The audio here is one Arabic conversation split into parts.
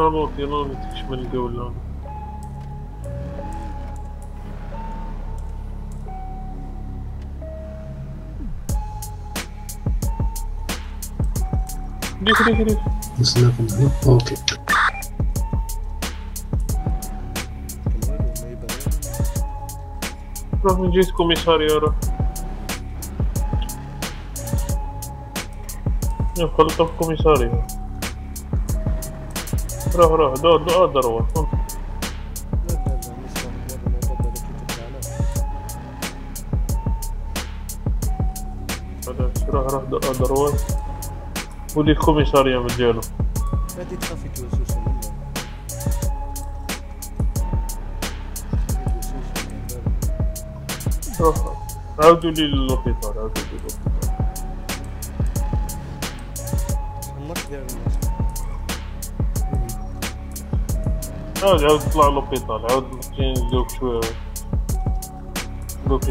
خلاص يلا تكشمل الجولة ريح ريح ريح نسناكم هنا أوكي كمان وما يبان روح من جهة كوميساريا روح روح روح دو دو أقدر أروح لا لا لا مش راح مرة ما بقدر أكيد تعال خلاص روح روح دو أقدر أروح ودي كوميساريا مجاله لا دي تخافي توسوس روح عودوا لي للوبيتال عودوا لي للوبيتال عاود عاود طلع لوبيتال عاود ندوك شوية. دوك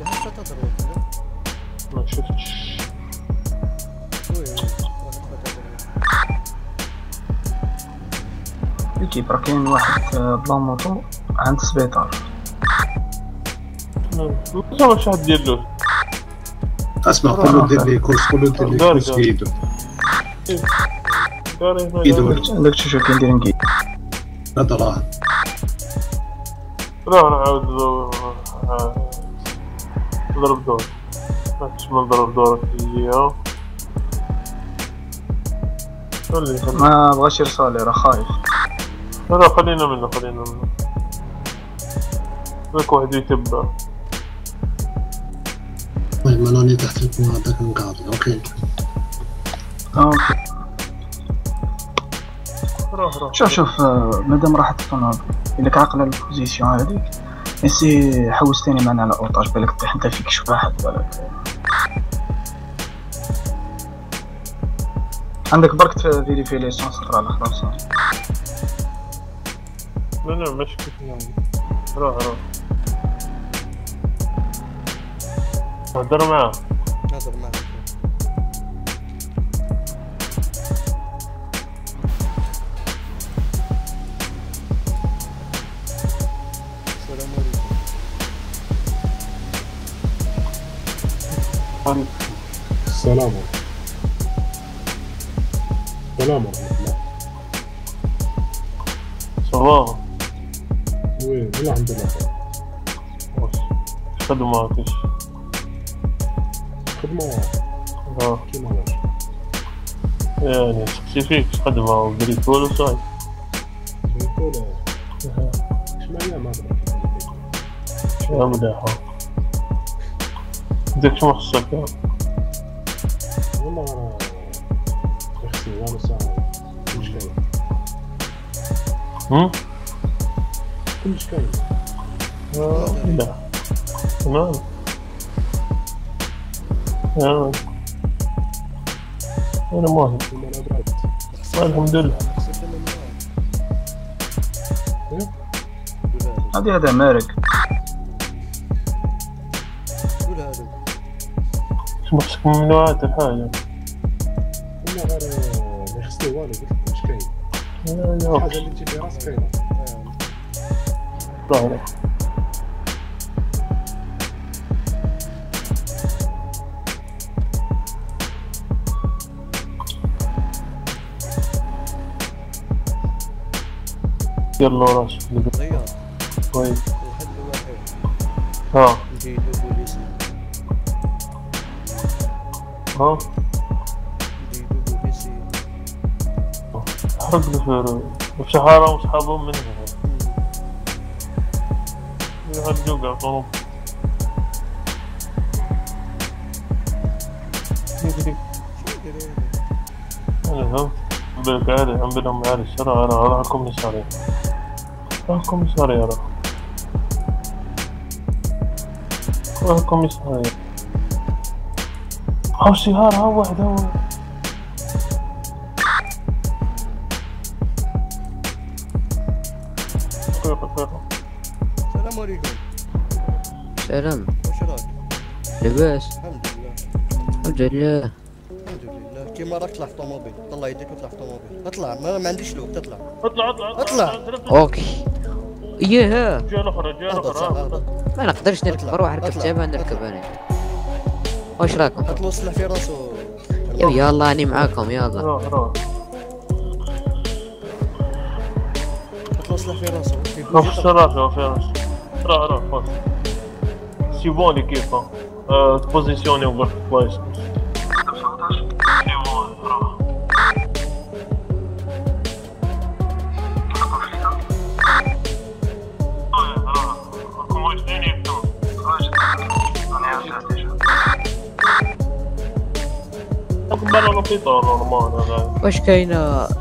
وهسه تضرب ما شفتش. واحد يجي برا كاين واحد آه، بلا موطو عند سبيطار. ما واش حد دير له أسمع كله دير لي كورس كله دير لي دار كورس. ورجع. عندك تشوف كاين دايرين كي هذا راه لا أنا عاود دو- آه، ضرب دور ما تشمل ضرب دورك هي خلي خلي ما بغاش يرسالي راه خايف لا لا خلينا منه خلينا منه ذاك واحد يتبع المهم أنا راني تحت الكون هذاك نقاضي أوكي أوكي روح روح. شوف شوف آه، مادام راحت الطناب الا عاقله البوزيسيون هذيك نسي حوس تاني معنا على اوطاج بالك طيح انت فيك شي واحد بالك عندك برك تفيريفي ليسونس راه على خلاص لا لا مش كيف يعني روح روح. هدر معاه. نهضر معك عليكم السلام عليكم. السلام ورحمة الله صباح. وين الحمد لله. إيش خدماتك خدمة. آه. كيما يعني سبيسيفيك خدمة وقريت ولا صاي نقول شمالية ما مداحة بدك شو مخصك والله مش كاين هم؟ كلش كاين لا تمام أنا بعد الحمد لله هذه هذا مارك قول هذا شو مخصك من نوعات الحاجة والله غير ما يخصني والو قلت لك كلش كاين الحاجة اللي تجي في راسك روح روح يلا كويس وحد واحد ها. يجي ها؟ حرق بفيرو وشهارة يدري شو يدري هذا أنا فهمت بالك عالي عم بدهم عالي السرعة أنا راح كوميسارية راح كوميسارية راح راح كوميسارية هاو سيهار هاو واحد هاو دقيقة دقيقة السلام عليكم. سلام. وش راك؟ لاباس. الحمد لله الحمد لله. الحمد لله كيما راك تطلع في طوموبيل. طلع يديك وطلع في طوموبيل. اطلع ما, ما عنديش لوك تطلع. اطلع اطلع اطلع. OK. ياه الجهه الأخرى الجهه اهبط صح الاخرى ما نقدرش نركب اطلع، روح ركب اطلع، جبهة نركب اطلع. أنا. واش راكم حط له السلاح في راسو يا يلا راني معاكم يلا روح روح. حط له السلاح في راسو روح في روح في السراج روح روح c'est bon l'équipe ت positionné وقف كويس قبل أنا في طار نورمال هذا واش كاينة طلع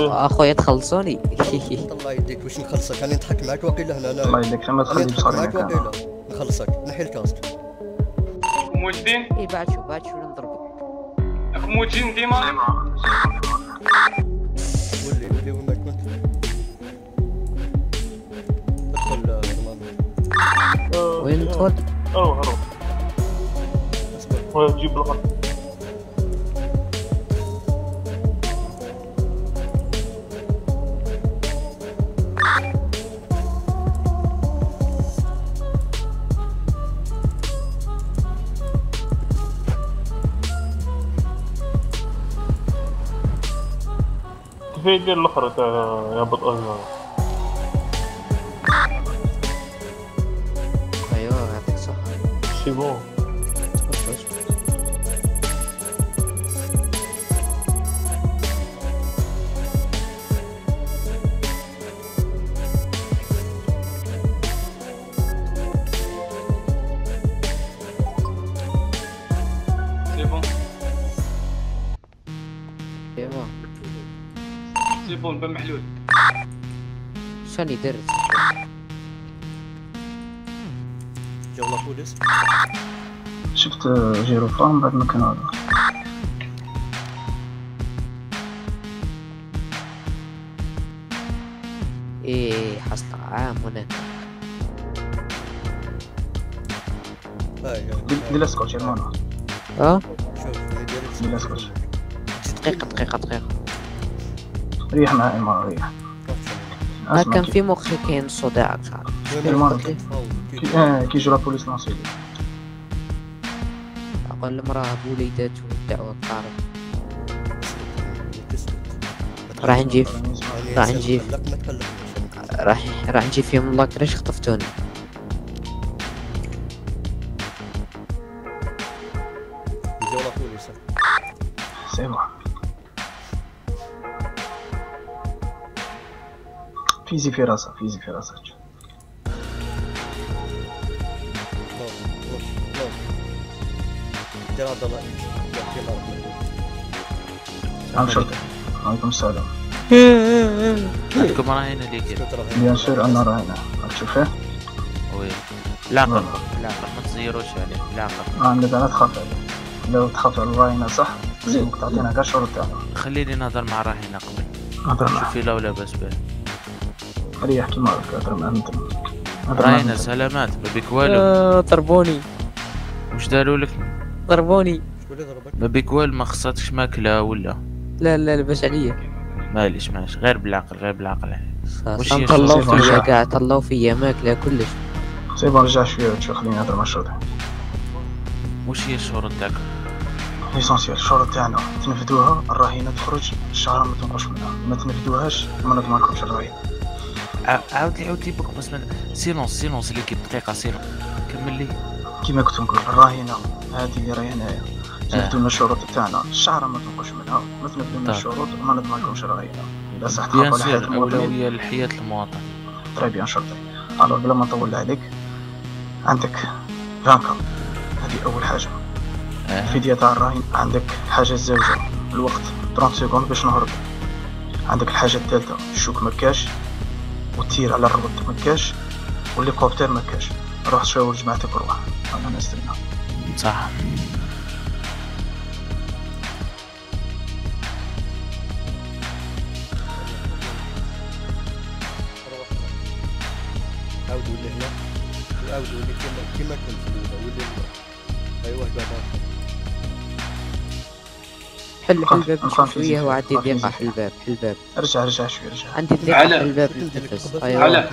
أخويا تخلصوني. يديك. طلع يديك. واش نخلصك؟ راني نضحك معاك. واقيلا هنا الله أنا يديك. لما راني تخلي نضحك بصري معاك. واقيلا نخلصك. نحي الكاست. موجودين اي بعد شو بعد شو نضربك موجودين ديما ولي ولي وين ما كنت ادخل آه،. وين ندخل روح روح اصبر جيب الخط كيف يدير الأخرى تاع يا بطل أيوه يعطيك الصحة سي بون بن محلول. شاني درت جولة بوليس. شفت جيرو فارم بعد ما كان هذا. إيه حصل عام هنا. دي لاسكوتش يا مانا آه شوف دي لاسكوتش دقيقة دقيقة دقيقة. ريح مع ايمان ريح. كان في مخي كاين صداع كي آه، كي يجي لابوليس ناصيلي أقول المرأة بوليدات والدعوة تعرف راح نجي راح نجي. راح راح نجي فيهم الله كريش خطفتوني؟ فيزي في راسها فيزي في راسها دير هذا الله يحكي الله عم شرطي عليكم السلام عندكم راهن اللي كده بيان سور عندنا راهنا راك تشوفيه وي نعم. بالعقل ما تزيروش عليه بالعقل عندك أنا تخاف عليه لو تخاف على الراهنة صح زينك تعطينا كاع الشروط تاعنا خليني نهضر مع راهنة قبل هضر معاه شوفي لو لاباس به ريح كيما راك هضر معاه انت هضر معاه راهنة أنت. سلامات ما بيك والو. آه، ضربوني. واش داروا لك؟ ضربوني. شكون اللي ضربك؟ ما بيك والو ما خصاتكش ماكلة ولا؟ لا لا لبس عليا. ماليش ماليش. غير بالعقل غير بالعقل. هي طلعوا؟ فيا كاع طلعوا فيا ماكلة كلش. c'est bon رجع شوية تشوف خليني نهضر مع الشرطي واش هي الشروط تاعك l'essentiel الشروط تاعنا تنفذوها الراهنة تخرج الشهر ما تنقص منها. ما تنفذوهاش ما نضمنكمش الراهنة ع- عاود لي عاود لي بك بس من silence silence l'équipe دقيقة silence كمل لي. كيما كنت نقول الراهنة هذه اللي راهي هنايا. تنفذوا لنا الشروط تاعنا الشهر ما تنقص منها. ما تنفذوا لنا طيب. الشروط ما نضمنكمش الراهنة اذا صح تخافوا على المواطنين. أولوية لحياة المواطن. très bien شرطي. ألو بلا ما نطول عليك عندك vingt K هذه أول حاجة. الفدية تاع الراهن عندك الحاجة الزوجة. الوقت 30 secondes باش نهرب. عندك الحاجة الثالثة. ال choc مكاش. وال tir على الربط مكاش والهليكوبتر مكاش روح شاور جماعتك وروح أنا نستنى. صح. عاود ولي هنا. وعاود ولي كيما كيما كنت في الاولى ولي هنا ايوا هكذا حل حل الباب نقاط ضيقة فيزيك. حل الباب حل الباب. ارجع ارجع شوي ارجع عندي على. حل الباب نتنفس ايوا على.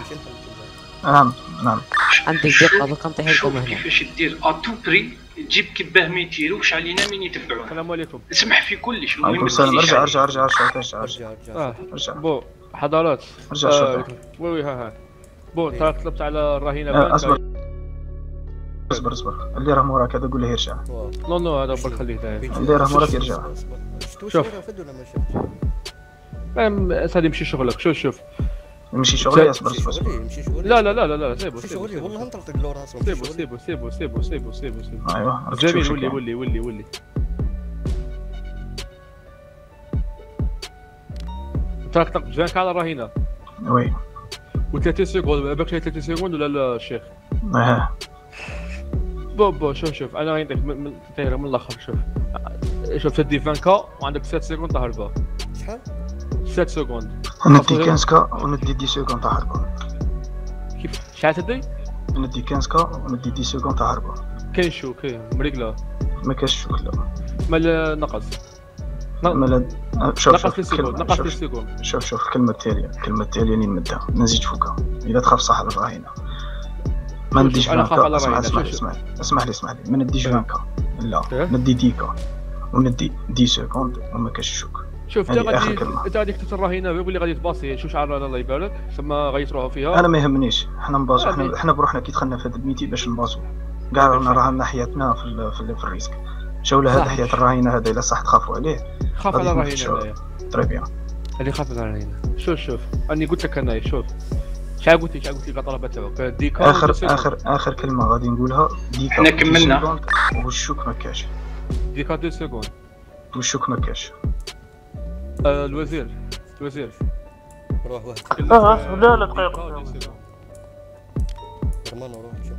نعم نعم. عندي ضيقة دوكا نطيح لكم شوف هنا؟ كيفاش دير اتو بري تجيب كباه ما يتيروكش علينا من يتبعوه السلام عليكم. اسمح في كلش. المهم السلام. ارجع. ارجع ارجع ارجع ارجع ارجع. ارجع ارجع. ارجع بو حضارات. ارجع آه، شوف وي وي ها ها. بو ترى طلبت على الرهينة. آه، أصبر. اصبر اصبر. اللي راه موراك هذا قول له يرجع. نو نو هذا برك خليه هنا اللي راه موراك يرجع. شوف. شوف. ولا ما شفتش فاهم اسالي مشي شغلك. شوف شوف. يمشي شغلي اصبر اصبر يمشي لا لا لا لا لا سيبو يمشي سيبو شغلي والله له راسه سيبو سيبو سيبو سيبو سيبو سيبو سيبو ايوا راك جميل تشوف ولي. ولي ولي ولي. تراك طق جانك على الرهينه oui. و30 secondes باك 30 secondes ولا لا الشيخ آه بو بو شوف شوف أنا عندك من من الأخر شوف. شوف تدي 20 K وعندك 7 secondes تهربها شحال 7 secondes ندي 15 K وندي 10 secondes تاع هربا. كيف؟ شحال تدي؟ ندي 15 كا وندي 10 سكوند تاع هربا. كاين شو كاين مريقلة. ما كاش choc لا مال نقص. مالا آه، شوف نقص في كلمة- نقص في شوف السكوند شوف شوف الكلمة التالية الكلمة التالية اللي نمدها نزيد فوقها. إذا تخاف صح على الراهنة ما شوف، نديش فانكا اسمع الراهنة، اسمع لي اسمح لي. ما نديش. فانكا لا. إيه. ندي ديكا وندي 10 سكوند وما كاش شوك شوف انت غادي. انت غادي كتبت الرهينه بلي غادي تباصي شو شعر الله يبارك. ثم غادي تروحوا فيها. أنا ما يهمنيش. حنا نبازو آه، حنا حنا بروحنا كي دخلنا في هذا الميتي باش نبازو كاع رانا حياتنا في ال- في, ال- في ال risque. شاولا هذا صح. حياة الراهنة هذا إلا صح تخافوا عليه. خاف على الرهينه très bien اللي خاف على الرهينه شوف شوف. أني قلت لك انايا شوف. لك الطلبه تاعك dix K آخر. آخر آخر كلمة غادي نقولها. dix K إحنا 10 كملنا. وال choc ما كاش. dix K 2 secondes وال choc ما كاش. آه، الوزير. الوزير. روح واحد آه أصبر، لا لا دقيقة رمان روح شوف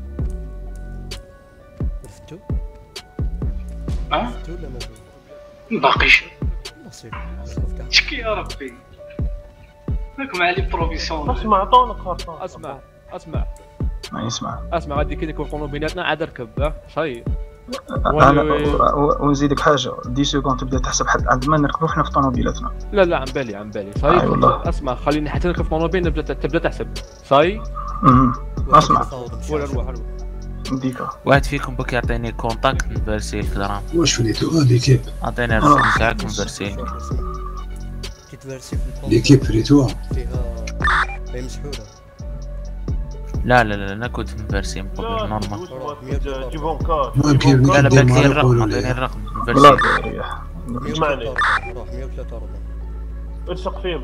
رفتو آه رفتو ولا ما؟ باقيش نصيب. شوف كاع شكي يا ربي؟ راكم علي بروفيسيون. أسمع عطونك خرطوم أسمع أسمع. ما يسمع. أسمع غادي كي يكون بيناتنا عاد و- و- ونزيدك حاجة 10 سكوند تبدأ تحسب حد عند ما نركبوا حنا في طوموبيلاتنا لا لا عن بالي عن بالي. آه، صاي والله. أسمع خليني حتى نركب طوموبيل نبدا تبدأ تحسب. صاي. أسمع. ولا روح روح ديكا. واحد فيكم بك يعطيني كونتاكت نفرسي الدراهم واش وليتو؟ آه ليكيب. عطيني الرقم تاعك نفرسي كي تفارسي في ليكيب فيها مسحوره لا لا لا أنا كنت نورمال كاش ما كاين جيبون لا لا. بعت لي الرقم عطيني لي. الرقم والله نفرسي ريح اسمعني. روح 143 الصق فيه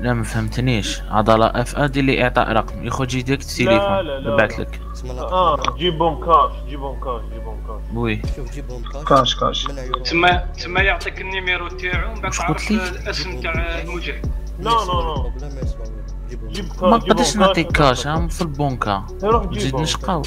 لا ما فهمتنيش. عضلة اف ا دير لي إعطاء رقم. يخرج يديك لا، التليفون لا، لا. نبعث لك. اسمنا آه جيبون كاش جيبون كاش جيبون كاش. وي. شوف جيبهم كاش. كاش تما تما يعطيك النيميرو تاعو من بعد تعرف؟ الاسم تاع المجرم. لا لا لا. بلا ما يسمعوا جيبهم جيب كاش. ما جيبون نقدرش نعطيك كاش في نزيد جيبون نشقاو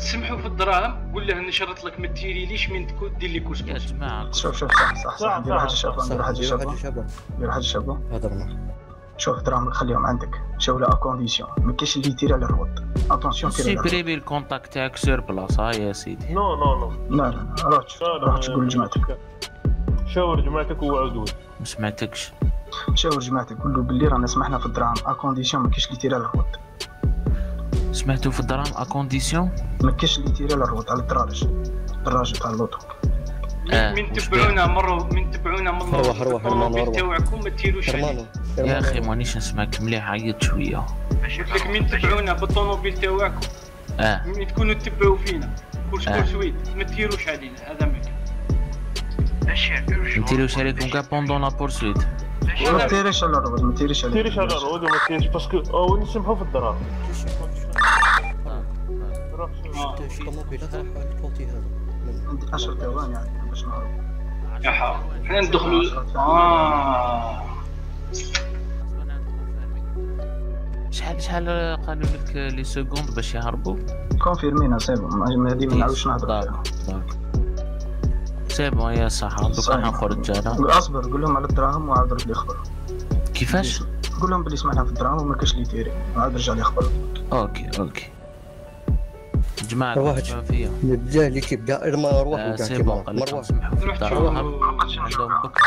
سمحوا في الدراهم قول له نشرط لك ما تيريليش من تكون دير لي يا كوسكوس جماعة شوف شوف صح صح صح. صح، نديرو حاجة صح، شابه نديرو حاجة ديروا حاجة شابه شابه نديرو حاجة شابه هضرنا شوف دراهمك خليهم عندك. شاولا اكونديسيون ما كاينش اللي يتير على الروض اتونسيون تير على الروض سيبريمي الكونتاكت تاعك سير بلاصة ها يا سيدي نو نو نو لا لا لا. روح تشوف. لا لا روح تقول لجماعتك. شاور جماعتك وعدود ما سمعتكش. شاور جماعتك قول له باللي رانا سمحنا في الدراهم. اكونديسيون ما كاينش اللي يتير على الروض سمعتوا في الدراهم اكونديسيون ما كاينش اللي يتير على الروض على الدراج الدراج تاع اللوطو آه، من تبعونا مرة من تبعونا من روح، روح، الطوموبيل. تاعكم ما تيروش عليه يا أخي مانيش نسمعك مليح عيط شوية. قلت لك من تبعونا بالطوموبيل تاعكم. آه. من تكونوا تتبعوا فينا. كل آه. كل سويت ما تيروش علينا هذا ما كان نتيريو شريكهم كاع بوندون لا بورسويت ما تيريش على الرود ما تيريش على تيريش على ال roues وما تيريش parce que أو نسمحوا في الدراهم. شفت الطوموبيلات راح ال côté هذا من- عندي 10 ثواني يعني باش نهرب يا حا حنا ندخلوا آه. شحال شحال قالوا لك les secondes باش يهربوا؟ كونفيرمينا c'est bon هذه ما نعاودش نهضر c'est bon يا صح دوكا صحيح. نخرج رجاله قول- اصبر قول لهم على الدراهم وعاود رد لي خبر. كيفاش؟ قول لهم بلي سمعنا في الدراهم وما كاش لي تيري. وعاود رجع لي خبر. أوكي أوكي. جماعة رواح. كيف فيا نبدا ليكيب كاع ارما آه، وكاع سي كيما مروح في روح.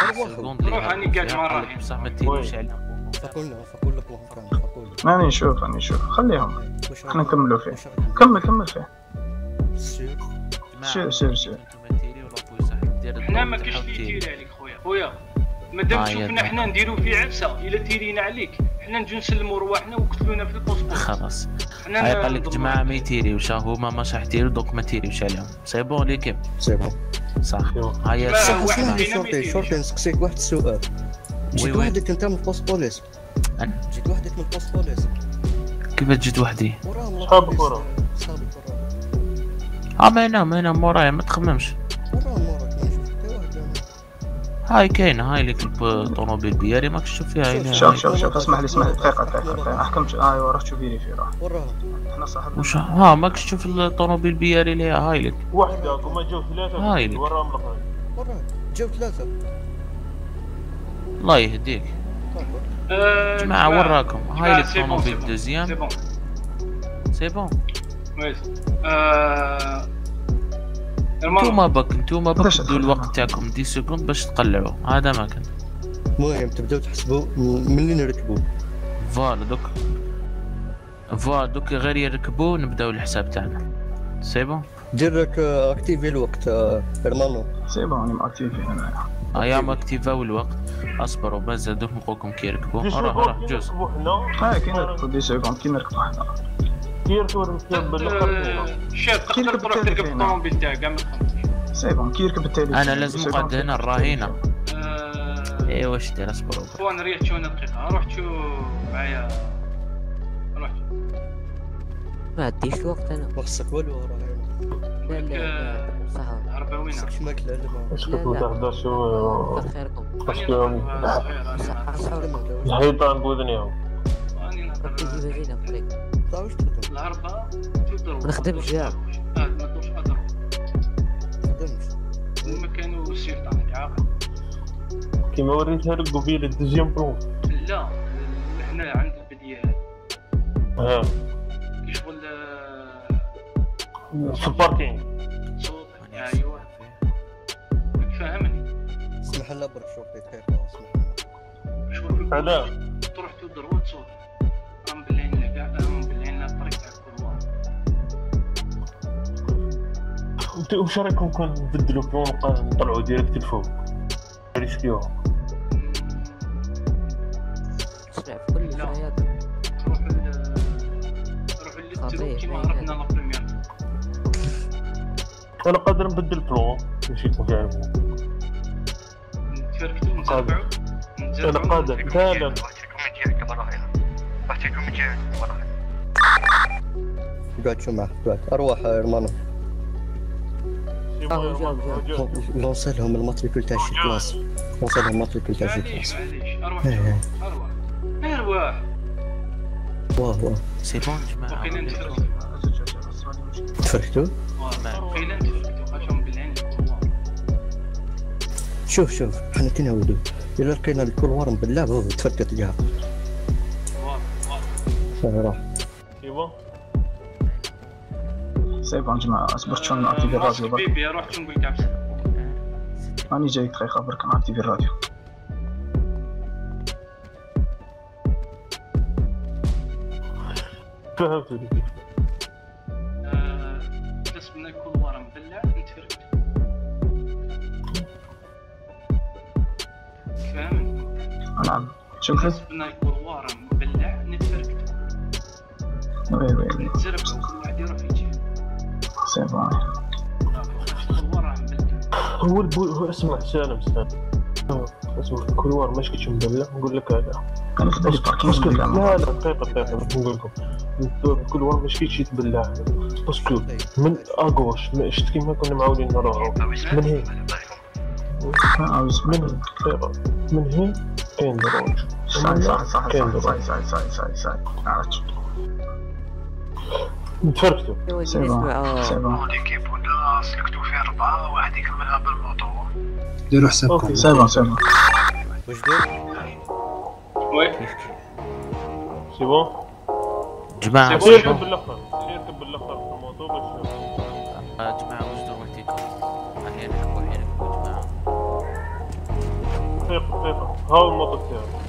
عندهم اللي روح قاعد مع الراحل. بصح ما تيروش عليهم فقولنا فقول لك فقول لك راني نشوف راني نشوف. خليهم. إحنا نكملوا فيه. كمل كمل فيه. سير. سير- سير- سير. انتوما تيري ولا بوي صح دير حنا ما كاش اللي وتيري. يتيري عليك خويا. خويا مادام آه، شوفنا يلا. حنا نديرو في عفسة إلا تيرينا عليك. حنا نجو نسلموا رواحنا وقتلونا في الباسبور خلاص. حنا هاي قال لك جماعة ما يتيريوش هما ماش راح يتيريو دوك ما تيريوش عليهم c'est bon l'équipe c'est bon صح. هيا ما ما شرطي. شرطي نسقسيك واحد السؤال. جيت وحدك انت من ال poste police؟ جيت وحدك من ال poste police. كيف جيت وحدي؟ وراهم صحاب كرة. صحابك وراهم آه ما ينام ما ينام مورايا ما تخممش. هاي كاينة هاي لك الطوموبيل بياري ماك تشوف فيها هنا. شوف. شوف شوف اسمح لي اسمح لي دقيقة دقيقة احكم ايوا روح شوف vérifie روح. وراهم إحنا صاحبنا وش ها ماك تشوف الطوموبيل بياري اللي هي هاي لك وحده هما جاو ثلاثة هاي لك. وراهم الأخرين. وراهم جاو ثلاثة. الله يهديك. آه، جماعة وراكم. هاي لك c'est bon، طوموبيل c'est bon. deuxième c'est bon. c'est bon. آه، نتوما بك نتوما بك تدخل الوقت. تاعكم dix secondes باش تقلعوا هذا ما كان. المهم تبداو تحسبوا من اللي نركبوا voilà دوك. voilà دوك غير يركبوا نبداو الحساب تاعنا. c'est bon دير لك آه، activé الوقت آه، ارمانو c'est bon راني ماكتيفي أنا. أيام اكتيفاو الوقت أصبروا مازال دوك نقولكم كي يركبوا راه راه كي جوز ها كي نركبوا dix secondes كي نركبوا حنا الاخرين آه، شاب تقدر تروح تركب؟ الطوموبيل تاعك ما c'est bon كي يركب التالي أنا لازم نقعد هنا الراهينة. آه، واش دير؟ اصبروا فوان ريح شو دقيقة روح شو معايا. روح ما عنديش الوقت أنا. ما خصك والو راه لا لا صح وين خصك ماكلة لا ما اسكت لا، ما لا. تهدرش و- كتر خيركم الحيطان بوذنيهم كنت تجيب هنا تخدم العربة تضرب ما نخدمش. آه ما تدورش اضرب تخدمش هما كانوا السلطان عاقل كيما وريتها لك قبيل الدوزيام بلون لا هنا عند البدية ها كي شغل آه، في ال parking. صوت. أيوه. فاهمني اسمح لنا برك شرطي دقيقة اسمح لنا. شغل في علاه تروح تضرب وتصوت. واش رايكم كون نبدلوا plan ونبقى نطلعوا direct الفوق؟ risqué. في كل الفرايات روح ال روح للترو خطير، كيما باين هربنا لا بريمير أنا قادر نبدل بلون باش يكون فيها نتفركتو نزربعو أنا قادر فعلا. قاعد شو معك قاعد أروح ارمانو. جاب. لونسالهم الماتريكول تاع شي كلاس لونسالهم ال matricule تاع شي كلاس معليش أروح إيه، إيه. أروح ارواح واه واه c'est bon جماعة شوف شوف حنا كنا ولدو الا لقينا ال couloir مبلع هو تفكت كاع راح. ايوا bon جماعة اصبر شلون ناكتيفي الراديو ماسك برك بيبي روح لك عبسة راني جاي دقيقة برك ناكتيفي الراديو فهمت بس من يكون ورا مبلع نتفركتو فاهم نعم بس من يكون ورا مبلع نتفركتو oui oui oui هو البو هو اسمع سالم سالم آه، اسمع ال couloir ماشي كيتش مبلع نقول لك هذا أنا لا لا دقيقة دقيقة نقول لكم ال couloir ماشي كيتش يتبلع parce que من à gauche شفت كيما كنا معاودين نروحو من هي آه، من من هي كاين دروج صحيح صحيح كاين صحيح دروج صحيح صحيح صحيح صحيح عرفت نتفركتو ايوا سي جلس بون مع سي بون ليكيب ولا سلكتو فيه أربعة واحد يكملها بالموطو ديروا حسابكم. سي بون سي بون واش دار؟ وي. سي بون؟ جماعة سي سير بون. يركب بالأخر. يركب بالأخر في الموضوع باش آه، جماعة وجدوا روتيكم هيا نركبوا هيا نركبوا جماعة. دقيقة دقيقة هاو الموضوع تاعو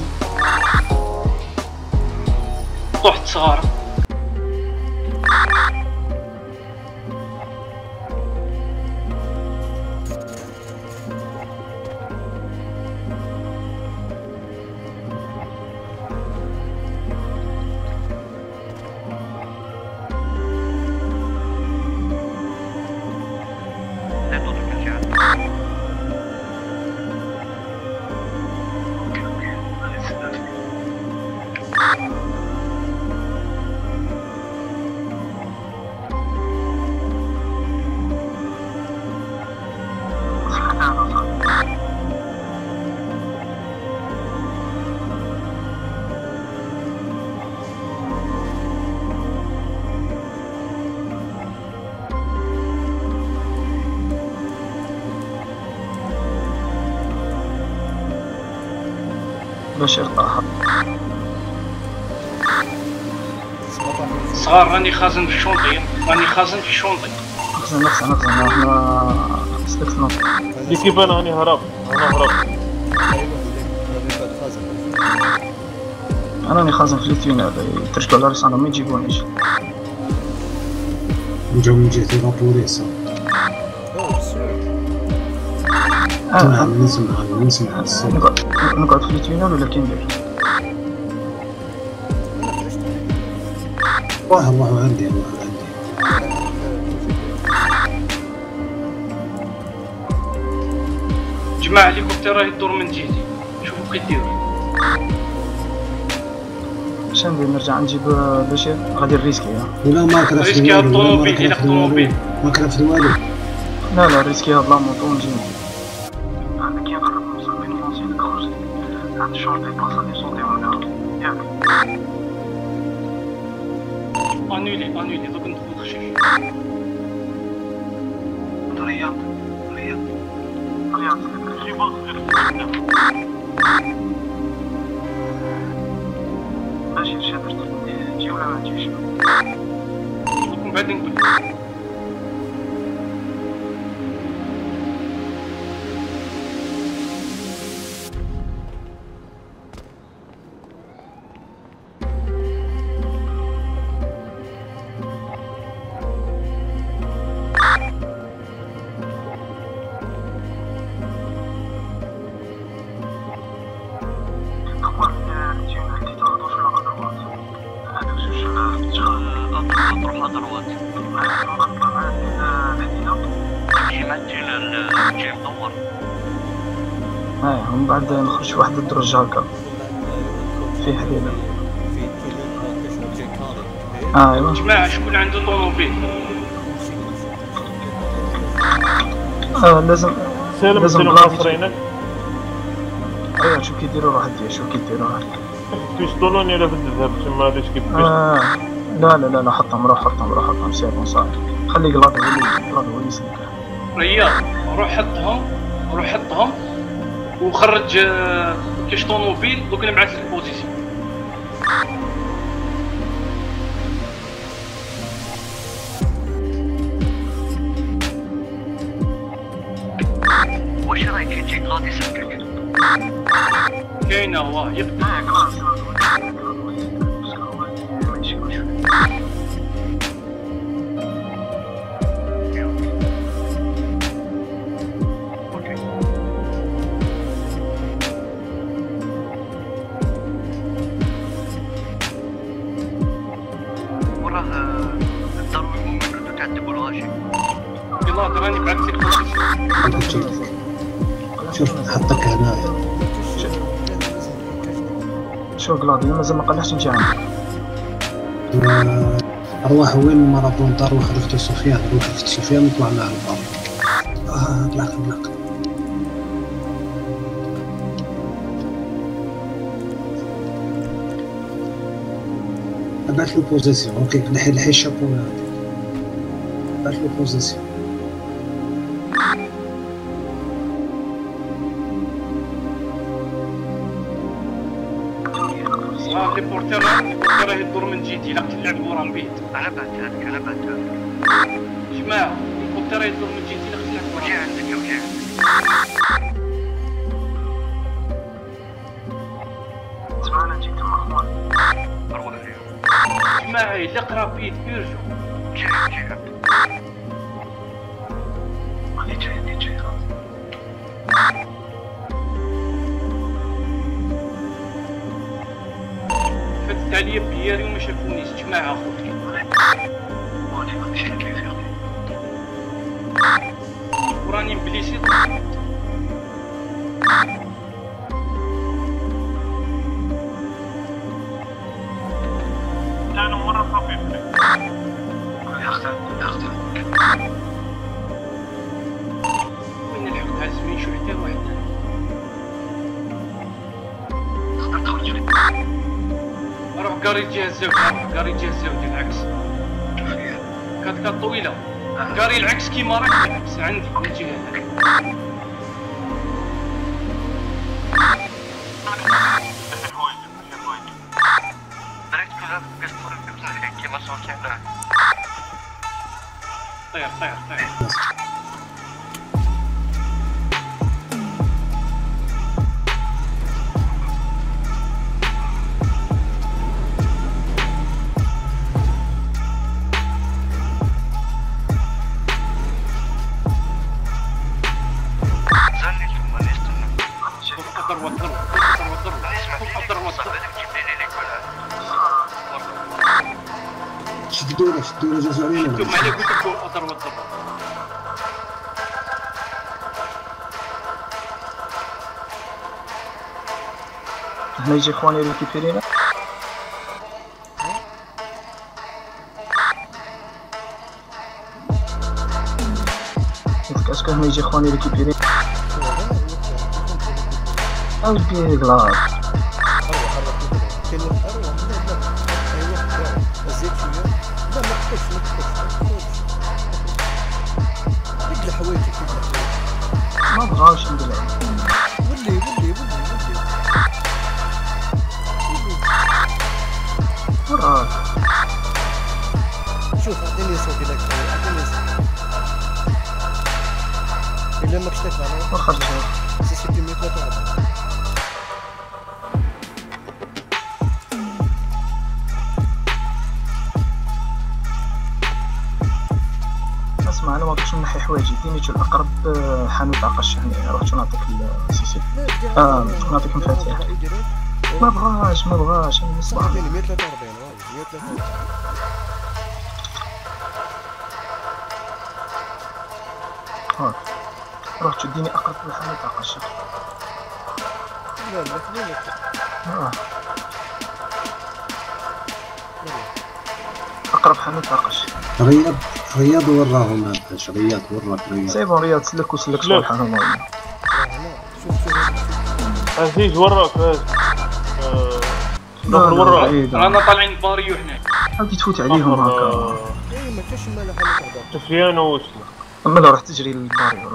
tudom. Nagy szar. بشير طاح صغار راني خازن في الشونطي راني خازن في الشونطي نخزن نخزن نخزن إحنا سلكتنا ليكيب أنا راني هرب. أنا هرب. أنا راني خازن في التونل يترجعوا على راسنا ما يجيبونيش. نجاو من جهة رابوري نسمع نسمع الصوت نقعد في ال tunnel ولا كي ندير واه الله عندي الله عندي جماعة الهليكوبتر راه يدور من جهتي شوفوا كيديروا اش ندير نرجع نجيب آه، بشير غادي ال risqué ها. ولا ما كرفت risqué والو الطوموبيل ما كرفت والو لا لا ريسكي بلا موطو نجي عند الشرطي بلاصة اللي صوتي هنا ياك انولي انولي دوك ندخل خشيش رياض رياض رياض ماشي شادر تجي ولا ما تجيش دوك من بعد نقول جاي مدور آه ومن بعد نخرج واحد الدرج هكا حديدة في كاري آه ايوا جماعة شكون عنده طوموبيل آه لازم سالم لازم بلاصة. ايوا شو كيديروا روح دير شو كيديروا بيستولوني لا في الذهب تما هذا كيف لا لا لا لا حطهم روح حطهم روح حطهم سير صافي خلي اللي قلاضي هو اللي يسلك رياض روح حطهم روح حطهم وخرج كاش طوموبيل دوك نبعث لك بعثت لك البوزيسيون شوف نحطك هنايا. شوف كلاودي مازال ما نجي عندك آه، أرواح وين مارابون دار روح رفت سفيان روح رفت سفيان وطلعنا على الباب آه طلعت طلعت بعث له بوزيسيون أوكي نحي نحي الشابو. بعث له بوزيسيون آه لي بورتير لي بورتير يدور من جهتي لا تلعب ورا البيت على بعد هذاك على هذاك جماعة لي بورتير يدور من جهتي لا تلعب ورا وجي عندك تسمع أنا جيت فيهم جماعة الا قرا بيت بيرجو. جي جي بياري وما شافونيش جماعة خوتي غادي غادي شي كيف يا وراني مبليسي كانوا مرة خفيف اختار اختار وين الحق عزمي شو حتى واحد اختار تخرج قاري الجهه الزاويه قاري الجهه الزاويه العكس. كانت طويلة. قاري العكس كيما راك العكس عندي من الجهه شدوا له شدوا له جوزوا علينا ثم عليك قلت لكم قدر وقدر هنا يجي اخواني ريكيبيرينا قلت اسكو ما بغاش ندير ولي ولي ولي ولي وراك شوف أعطيني صوتي لك أعطيني صوتي. إلا ما كشتك معنا وخرج سي سي بي ما نحي حوايجي. ديني جو الأقرب؟ آه، حانوت عقش يعني. شو نعطيك السيسي آه، نعطيك مفاتيح. ما بغاش ما بغاش. أنا اعطيني 143 واو 143 هاك روح تديني أقرب لحانوت عقش. لا لا خلينا آه. أقرب حانوت عقش. رياض رياض وراهم هذا إيش رياض وراك رياض. سي بون رياض سلك وسلك شوية شوف شوف عزيز وراك لا وراك. رانا طالعين باريو هنا. غادي تفوت عليهم هكا. اي ما كاش مالها حاجة تهضر سفيان وشنو أما لو رحت تجري للباري روح